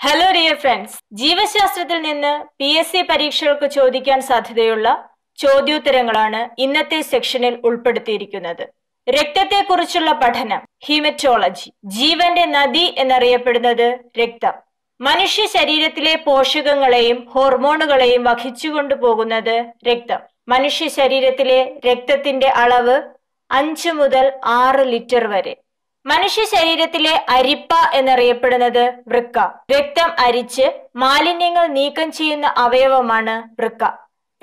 Hello dear friends ജീവശാസ്ത്രത്തിൽ നിന്ന് P S C പരീക്ഷകൾക്ക് ചോദിക്കാൻ സാധ്യതയുള്ള ചോദ്യോത്തരങ്ങളാണ് ഇന്നത്തെ സെക്ഷനിൽ ഉൾപ്പെടുത്തിയിരിക്കുന്നത്. രക്തത്തെക്കുറിച്ചുള്ള പഠനം ഹീമറ്റോളജി ജീവന്റെ നദി എന്നറിയപ്പെടുന്നത് രക്തം. മനുഷ്യ ശരീരത്തിലെ പോഷകങ്ങളെയും ഹോർമോണുകളെയും വഹിച്ചുകൊണ്ടു പോകുന്നത് രക്തം. മനുഷ്യ ശരീരത്തിലെ രക്തത്തിന്റെ അളവ് അഞ്ച് മുതൽ ആറ് ലിറ്റർ വരെ. മനുഷ്യ ശരീരത്തിലെ അരിപ്പ എന്നറിയപ്പെടുന്നത് വൃക്ക. രക്തം അരിച്ച് മാലിന്യങ്ങൾ നീക്കം ചെയ്യുന്ന അവയവമാണ് വൃക്ക.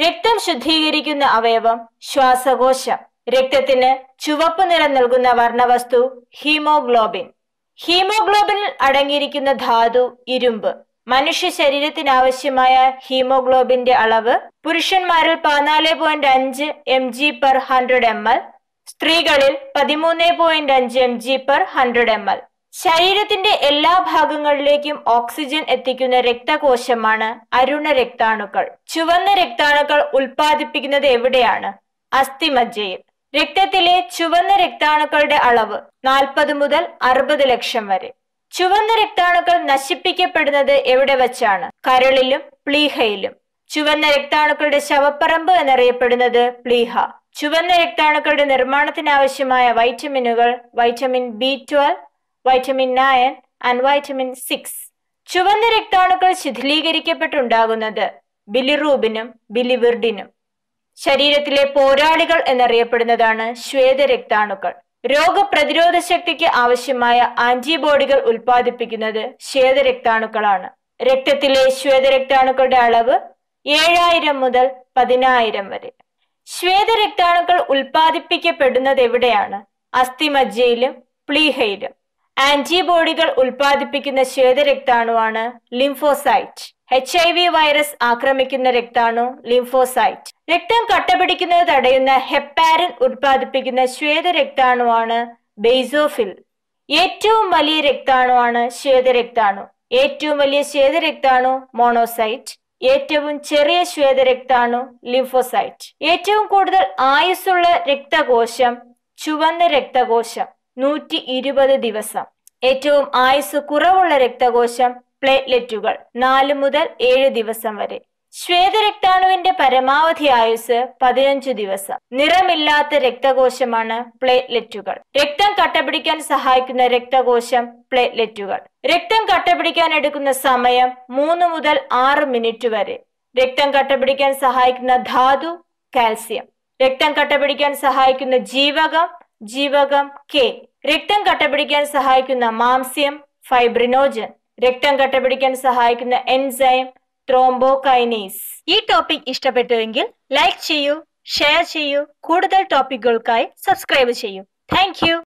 രക്തം ശുദ്ധീകരിക്കുന്ന അവയവം ശ്വാസകോശം. രക്തത്തിന് ചുവപ്പ് നിറം നൽകുന്ന വർണവസ്തു ഹീമോഗ്ലോബിൻ. ഹീമോഗ്ലോബിനിൽ അടങ്ങിയിരിക്കുന്ന ധാതു ഇരുമ്പ്. മനുഷ്യ ശരീരത്തിന് ആവശ്യമായ ഹീമോഗ്ലോബിന്റെ അളവ് പുരുഷന്മാരിൽ പതിനാല് പോയിന്റ് അഞ്ച് M G per hundred M L സ്ത്രീകളിൽ പതിമൂന്ന് പോയിന്റ് അഞ്ച് M G per hundred M L ശരീരത്തിന്റെ എല്ലാ ഭാഗങ്ങളിലേക്കും ഓക്സിജൻ എത്തിക്കുന്ന രക്തകോശമാണ് അരുണ രക്താണുക്കൾ. ചുവന്ന രക്താണുക്കൾ ഉൽപ്പാദിപ്പിക്കുന്നത് എവിടെയാണ്? അസ്ഥിമജ്ജയിൽ. രക്തത്തിലെ ചുവന്ന രക്താണുക്കളുടെ അളവ് നാൽപ്പത് മുതൽ അറുപത് ലക്ഷം വരെ. ചുവന്ന രക്താണുക്കൾ നശിപ്പിക്കപ്പെടുന്നത് എവിടെ വച്ചാണ്? കരളിലും പ്ലീഹയിലും. ചുവന്ന രക്താണുക്കളുടെ ശവപ്പറമ്പ് എന്നറിയപ്പെടുന്നത് പ്ലീഹ. ചുവന്ന രക്താണുക്കളുടെ നിർമ്മാണത്തിനാവശ്യമായ വൈറ്റമിനുകൾ vitamin B twelve vitamin nine and vitamin six ചുവന്ന രക്താണുക്കൾ ശിഥിലീകരിക്കപ്പെട്ടുണ്ടാകുന്നത് ബിലിറൂബിനും ബിലിവിർഡിനും. ശരീരത്തിലെ പോരാളികൾ എന്നറിയപ്പെടുന്നതാണ് ശ്വേത രക്താണുക്കൾ രോഗപ്രതിരോധ ശക്തിക്ക് ആവശ്യമായ ആന്റിബോഡികൾ ഉൽപ്പാദിപ്പിക്കുന്നത് ശ്വേതരക്താണുക്കളാണ്. രക്തത്തിലെ ശ്വേതരക്താണുക്കളുടെ അളവ് ഏഴായിരം മുതൽ പതിനായിരം വരെ. ശ്വേതരക്താണുക്കൾ ഉൽപ്പാദിപ്പിക്കപ്പെടുന്നത് എവിടെയാണ്? അസ്ഥിമജ്ജയിലും പ്ലീഹയിലും. ആന്റിബോഡികൾ ഉൽപ്പാദിപ്പിക്കുന്ന ശ്വേതരക്താണുവാണ് lymphocyte. H I V virus ആക്രമിക്കുന്ന രക്താണു ലിംഫോസൈറ്റ്. രക്തം കട്ടപിടിക്കുന്നത് തടയുന്ന ഹെപ്പാരിൻ ഉൽപ്പാദിപ്പിക്കുന്ന ശ്വേതരക്താണുവാണ് ബെയ്സോഫിൽ ഏറ്റവും വലിയ രക്താണുവാണ് ശ്വേതരക്താണു. ഏറ്റവും വലിയ ശ്വേതരക്താണു മോണോസൈറ്റ്. ഏറ്റവും ചെറിയ ശ്വേതരക്താണു ലിംഫോസൈറ്റ്. ഏറ്റവും കൂടുതൽ ആയുസ്സുള്ള രക്തകോശം ചുവന്ന രക്തകോശം നൂറ്റി ഇരുപത് ദിവസം. ഏറ്റവും ആയുസ് കുറവുള്ള രക്തകോശം പ്ലേറ്റ്ലെറ്റുകൾ നാല് മുതൽ ഏഴ് ദിവസം വരെ. ശ്വേതരക്താണുവിന്റെ പരമാവധി ആയുസ് പതിനഞ്ചു ദിവസം. നിറമില്ലാത്ത രക്തകോശമാണ് പ്ലേറ്റ്ലെറ്റുകൾ. രക്തം കട്ടപിടിക്കാൻ സഹായിക്കുന്ന രക്തകോശം പ്ലേറ്റ്ലെറ്റുകൾ. രക്തം കട്ടപിടിക്കാൻ എടുക്കുന്ന സമയം മൂന്ന് മുതൽ ആറ് മിനിറ്റ് വരെ. രക്തം കട്ടപിടിക്കാൻ സഹായിക്കുന്ന ധാതു കാൽസ്യം. രക്തം കട്ടപിടിക്കാൻ സഹായിക്കുന്ന ജീവകം ജീവകം കെ. രക്തം കട്ടപിടിക്കാൻ സഹായിക്കുന്ന മാംസ്യം ഫൈബ്രിനോജൻ. രക്തം കട്ടപിടിക്കാൻ സഹായിക്കുന്ന എൻസൈം ത്രോംബോകൈനീസ് ഈ ടോപ്പിക് ഇഷ്ടപ്പെട്ടുവെങ്കിൽ ലൈക്ക് ചെയ്യൂ ഷെയർ ചെയ്യൂ കൂടുതൽ ടോപ്പിക്കുകൾക്കായി സബ്സ്ക്രൈബ് ചെയ്യൂ. താങ്ക്